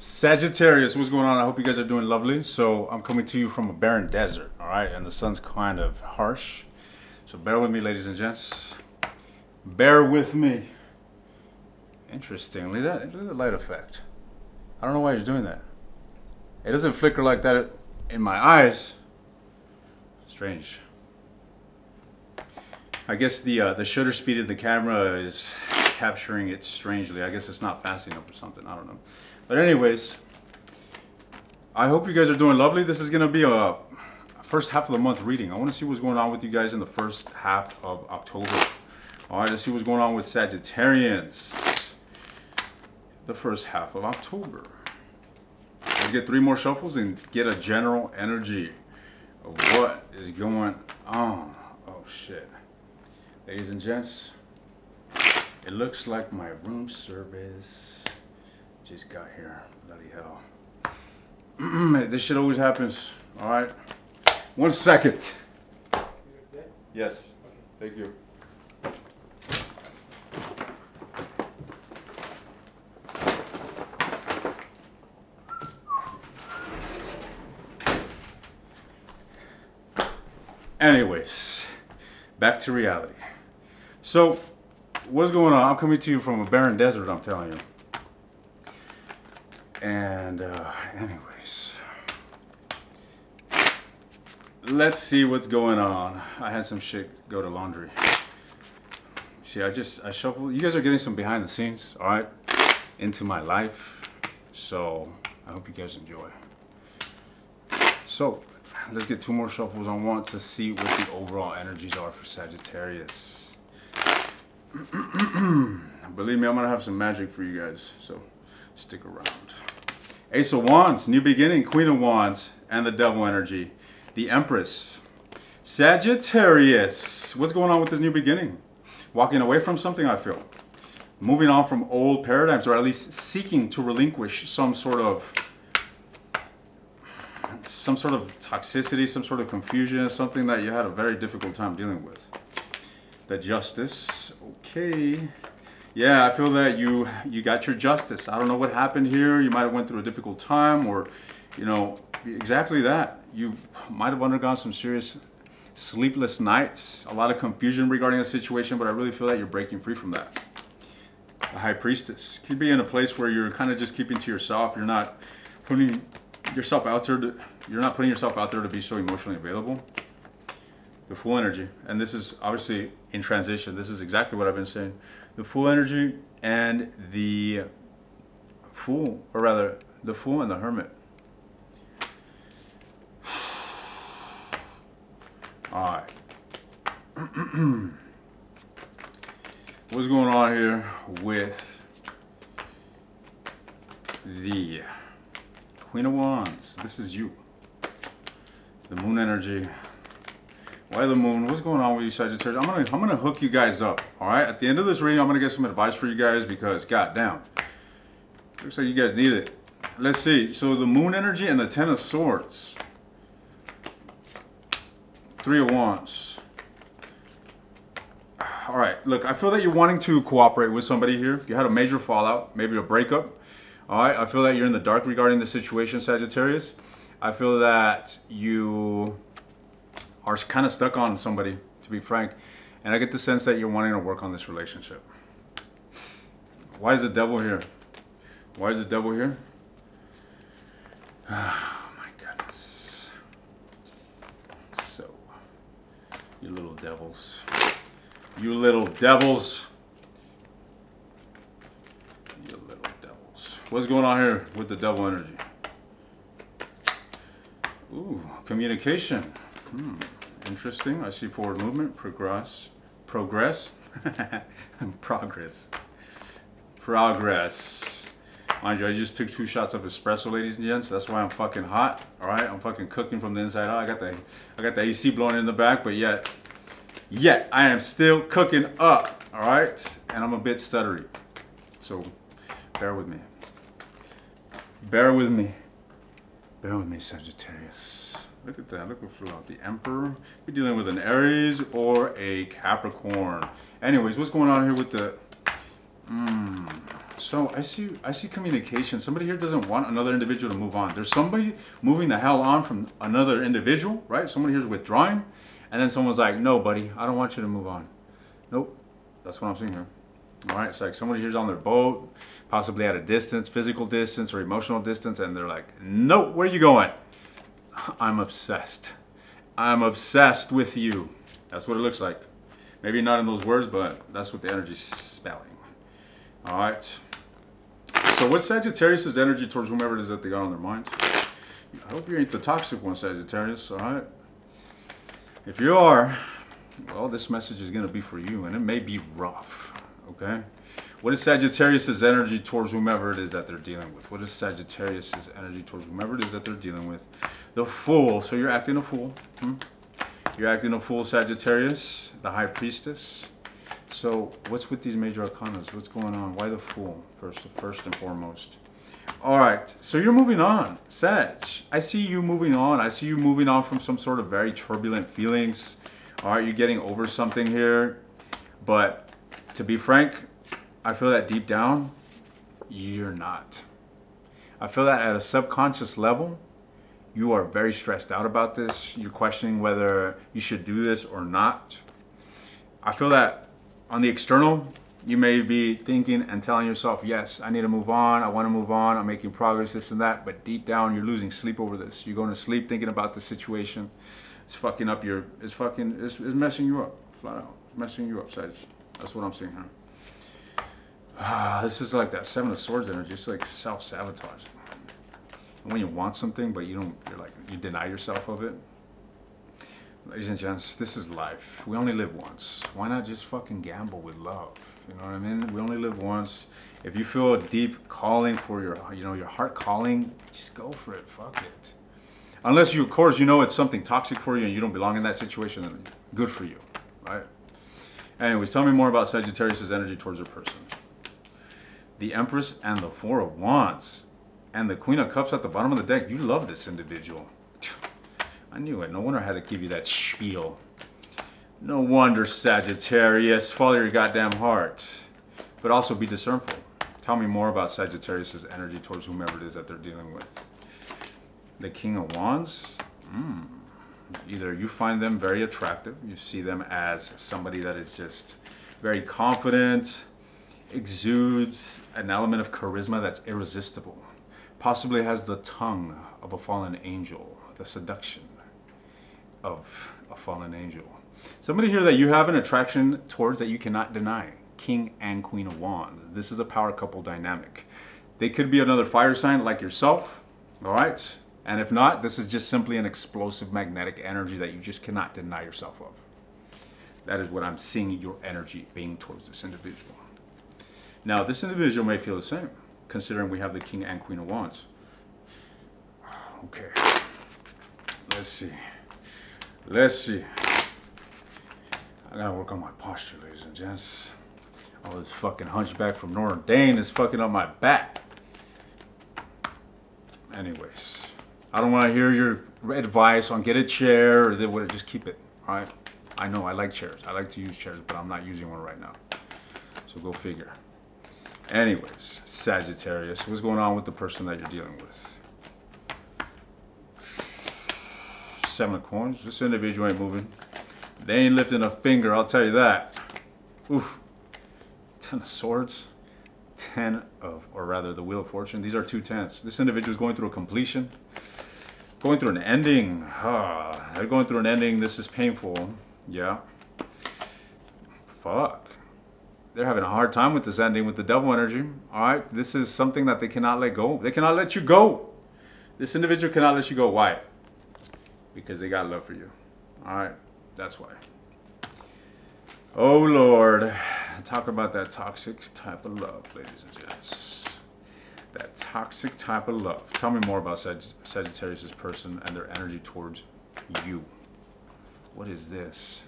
Sagittarius, what's going on? I hope you guys are doing lovely. So I'm coming to you from a barren desert, all right? And the sun's kind of harsh. So bear with me, ladies and gents. Bear with me. Interestingly, that. Look at the light effect. I don't know why he's doing that. It doesn't flicker like that in my eyes. Strange. I guess the uh, the shutter speed of the camera is capturing it strangely. I guess it's not fast enough or something. I don't know. But anyways, I hope you guys are doing lovely. This is gonna be a first half of the month reading. I want to see what's going on with you guys in the first half of October. All right, let's see what's going on with Sagittarians. The first half of October. Let's get three more shuffles and get a general energy of what is going on. Oh shit. Ladies and gents, it looks like my room service just got here. Bloody hell. this shit always happens. All right. One second. Yes. Thank you. Anyways, back to reality. So, what's going on? I'm coming to you from a barren desert, I'm telling you. And, uh, anyways, let's see what's going on. I had some shit go to laundry. See, I just, I shuffle. You guys are getting some behind the scenes, all right, into my life. So, I hope you guys enjoy. So, let's get two more shuffles. I want to see what the overall energies are for Sagittarius. Believe me, I'm gonna have some magic for you guys, so stick around. Ace of Wands, New Beginning, Queen of Wands, and the Devil energy. The Empress. Sagittarius, what's going on with this new beginning? Walking away from something, I feel. Moving on from old paradigms, or at least seeking to relinquish some sort of some sort of toxicity, some sort of confusion, something that you had a very difficult time dealing with. The Justice, okay. Yeah, I feel that you you got your justice. I don't know what happened here. You might have went through a difficult time or, you know, exactly that. You might have undergone some serious sleepless nights, a lot of confusion regarding the situation, but I really feel that you're breaking free from that. The High Priestess. Could be in a place where you're kind of just keeping to yourself. You're not putting yourself out there to, you're not putting yourself out there to be so emotionally available. The Fool energy. And this is obviously in transition. This is exactly what I've been saying the Fool energy and the Fool, or rather, the Fool and the Hermit. All right. What's going on here with the Queen of Wands? This is you. The Moon energy why the moon? What's going on with you Sagittarius? I'm gonna I'm gonna hook you guys up. All right. At the end of this reading, I'm gonna get some advice for you guys because goddamn, looks like you guys need it. Let's see. So the moon energy and the ten of swords. Three of wands. All right. Look, I feel that you're wanting to cooperate with somebody here. You had a major fallout, maybe a breakup. All right. I feel that you're in the dark regarding the situation, Sagittarius. I feel that you are kind of stuck on somebody, to be frank. And I get the sense that you're wanting to work on this relationship. Why is the devil here? Why is the devil here? Oh my goodness. So, you little devils. You little devils. You little devils. What's going on here with the devil energy? Ooh, communication. Hmm. Interesting. I see forward movement, progress, progress, progress, progress. Mind you, I just took two shots of espresso, ladies and gents. That's why I'm fucking hot. All right, I'm fucking cooking from the inside out. I got the, I got the AC blowing in the back, but yet, yet I am still cooking up. All right, and I'm a bit stuttery, so bear with me. Bear with me. Bear with me, Sagittarius. Look at that. Look what flew out. The Emperor. We're dealing with an Aries or a Capricorn. Anyways, what's going on here with the... Mm, So I see I see communication. Somebody here doesn't want another individual to move on. There's somebody moving the hell on from another individual, right? Somebody here's withdrawing, and then someone's like, "No, buddy, I don't want you to move on." Nope, that's what I'm seeing here. All right, it's like somebody here's on their boat, possibly at a distance, physical distance or emotional distance, and they're like, "Nope, where are you going?" I'm obsessed. I'm obsessed with you. That's what it looks like. Maybe not in those words, but that's what the energy's spelling. All right. So what's Sagittarius's energy towards whomever it is that they got on their mind? I hope you ain't the toxic one, Sagittarius, all right? If you are, well, this message is going to be for you, and it may be rough, okay? What is Sagittarius's energy towards whomever it is that they're dealing with? What is Sagittarius's energy towards whomever it is that they're dealing with? The Fool. So you're acting a fool. Hmm? You're acting a fool, Sagittarius, the High Priestess. So what's with these major arcana? What's going on? Why the Fool, first, first and foremost? All right, so you're moving on, Sag. I see you moving on. I see you moving on from some sort of very turbulent feelings. All right, you're getting over something here. But to be frank, I feel that deep down, you're not. I feel that at a subconscious level, you are very stressed out about this. You're questioning whether you should do this or not. I feel that on the external, you may be thinking and telling yourself, yes, I need to move on. I want to move on. I'm making progress, this and that. But deep down, you're losing sleep over this. You're going to sleep thinking about the situation. It's fucking up your, it's fucking, it's, it's messing you up, flat out. It's messing you up, Sage. That's what I'm seeing here. Ah, this is like that Seven of Swords energy. It's like self-sabotaging. When you want something, but you don't, you're like, you deny yourself of it. Ladies and gents, this is life. We only live once. Why not just fucking gamble with love? You know what I mean? We only live once. If you feel a deep calling for your, you know, your heart calling, just go for it. Fuck it. Unless you, of course, you know it's something toxic for you and you don't belong in that situation, then good for you, right? Anyways, tell me more about Sagittarius' energy towards a person. The Empress and the Four of Wands and the Queen of Cups at the bottom of the deck. You love this individual. I knew it. No wonder I had to give you that spiel. No wonder, Sagittarius. Follow your goddamn heart. But also be discernful. Tell me more about Sagittarius's energy towards whomever it is that they're dealing with. The King of Wands. Mm. Either you find them very attractive, you see them as somebody that is just very confident, exudes an element of charisma that's irresistible, possibly has the tongue of a fallen angel, the seduction of a fallen angel. Somebody here that you have an attraction towards that you cannot deny. King and Queen of Wands. This is a power couple dynamic. They could be another fire sign like yourself, all right? And if not, this is just simply an explosive magnetic energy that you just cannot deny yourself of. That is what I'm seeing your energy being towards this individual. Now, this individual may feel the same, considering we have the King and Queen of Wands. Okay. Let's see. Let's see. I gotta work on my posture, ladies and gents. All this fucking hunchback from Notre Dame is fucking up my back. Anyways, I don't want to hear your advice on get a chair or they would just keep it. All right. I know I like chairs. I like to use chairs, but I'm not using one right now. So go figure. Anyways, Sagittarius, what's going on with the person that you're dealing with? Seven of coins. This individual ain't moving. They ain't lifting a finger, I'll tell you that. Oof. Ten of swords. Ten of, or rather the wheel of fortune. These are two tens. This individual is going through a completion. Going through an ending. Ah, they're going through an ending. This is painful. Yeah. Fuck they're having a hard time with this ending with the devil energy. All right, this is something that they cannot let go. They cannot let you go. This individual cannot let you go. Why? Because they got love for you. All right, that's why. Oh Lord, talk about that toxic type of love, ladies and gents. That toxic type of love. Tell me more about Sag Sagittarius' person and their energy towards you. What is this?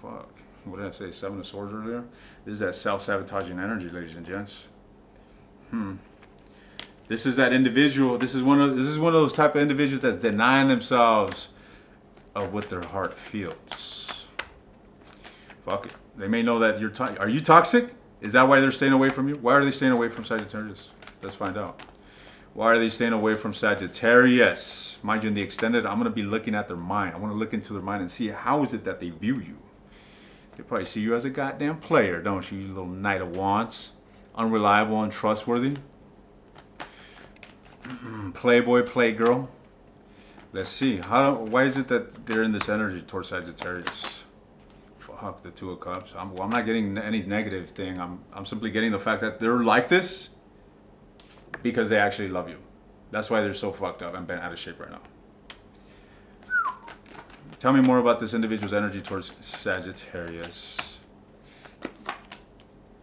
Fuck what did I say, Seven of Swords earlier? This is that self-sabotaging energy, ladies and gents. Hmm. This is that individual. This is one of this is one of those type of individuals that's denying themselves of what their heart feels. Fuck it. They may know that you're. To- are you toxic? Is that why they're staying away from you? Why are they staying away from Sagittarius? Let's find out. Why are they staying away from Sagittarius? Mind you, in the extended, I'm going to be looking at their mind. I want to look into their mind and see how is it that they view you. They probably see you as a goddamn player, don't you, you little Knight of Wands. Unreliable, and untrustworthy. Playboy, playgirl. Let's see. How? Why is it that they're in this energy towards Sagittarius? Fuck the Two of Cups. I'm, well, I'm not getting any negative thing. I'm, I'm simply getting the fact that they're like this because they actually love you. That's why they're so fucked up and bent out of shape right now. Tell me more about this individual's energy towards Sagittarius.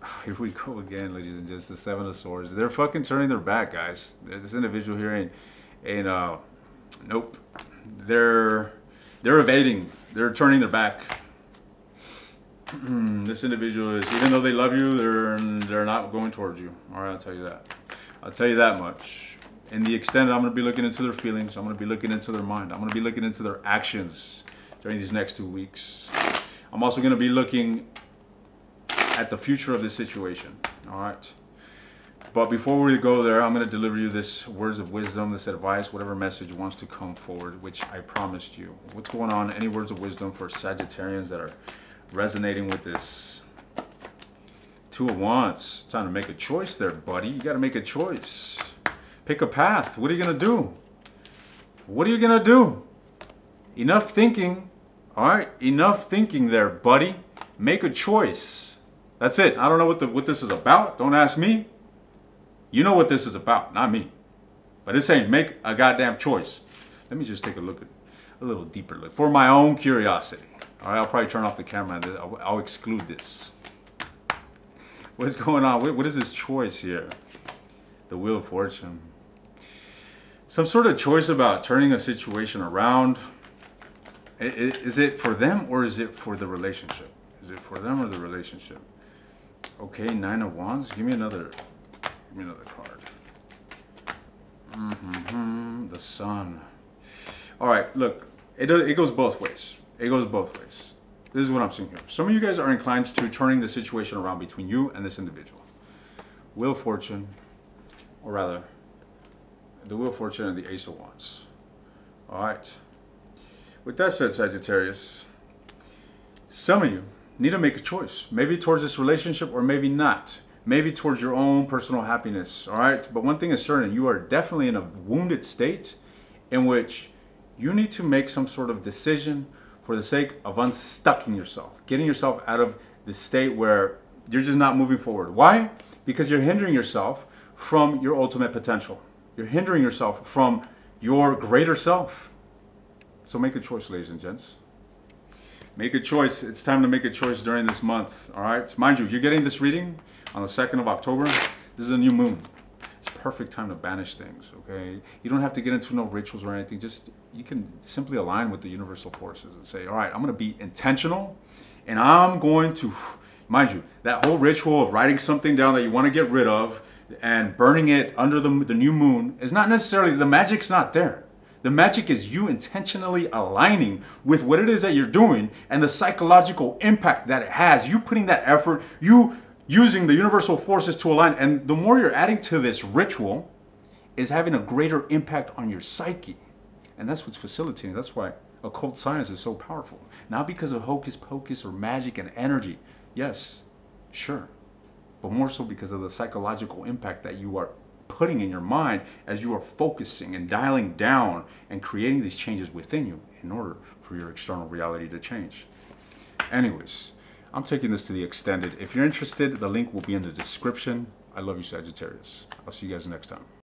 Here we go again, ladies and gents. The Seven of Swords. They're fucking turning their back, guys. This individual here ain't, ain't uh, nope. They're, they're evading. They're turning their back. this individual is, even though they love you, they're, they're not going towards you. All right, I'll tell you that. I'll tell you that much. In the extended, I'm going to be looking into their feelings. I'm going to be looking into their mind. I'm going to be looking into their actions during these next two weeks. I'm also going to be looking at the future of this situation. All right. But before we go there, I'm going to deliver you this words of wisdom, this advice, whatever message wants to come forward, which I promised you. What's going on? Any words of wisdom for Sagittarians that are resonating with this Two of Wands. Time to make a choice there, buddy. You got to make a choice. Pick a path. What are you going to do? What are you going to do? Enough thinking. All right, enough thinking there, buddy. Make a choice. That's it. I don't know what the what this is about. Don't ask me. You know what this is about, not me. But it's saying make a goddamn choice. Let me just take a look at a little deeper look for my own curiosity. All right, I'll probably turn off the camera I'll, I'll exclude this. What's going on? What, what is this choice here? The Wheel of Fortune. Some sort of choice about turning a situation around. Is it for them or is it for the relationship? Is it for them or the relationship? Okay, Nine of Wands. Give me another. Give me another card. Mm -hmm, the Sun. All right, look. It does, it goes both ways. It goes both ways. This is what I'm seeing here. Some of you guys are inclined to turning the situation around between you and this individual. Wheel of Fortune, or rather, the Wheel of Fortune and the Ace of Wands. All right. With that said, Sagittarius, some of you need to make a choice. Maybe towards this relationship or maybe not. Maybe towards your own personal happiness. All right. But one thing is certain, you are definitely in a wounded state in which you need to make some sort of decision for the sake of unstucking yourself, getting yourself out of the state where you're just not moving forward. Why? Because you're hindering yourself from your ultimate potential. You're hindering yourself from your greater self. So make a choice, ladies and gents. Make a choice. It's time to make a choice during this month. All right. Mind you, you're getting this reading on the 2nd of October. This is a new moon It's perfect time to banish things, okay? You don't have to get into no rituals or anything. Just, you can simply align with the universal forces and say, all right, I'm going to be intentional and I'm going to, mind you, that whole ritual of writing something down that you want to get rid of and burning it under the, the new moon is not necessarily, the magic's not there. The magic is you intentionally aligning with what it is that you're doing and the psychological impact that it has. You putting that effort, you using the universal forces to align. And the more you're adding to this ritual, is having a greater impact on your psyche. And that's what's facilitating. That's why occult science is so powerful. Not because of hocus pocus or magic and energy. Yes, sure. But more so because of the psychological impact that you are putting in your mind as you are focusing and dialing down and creating these changes within you in order for your external reality to change. Anyways, I'm taking this to the extended. If you're interested, the link will be in the description. I love you, Sagittarius. I'll see you guys next time.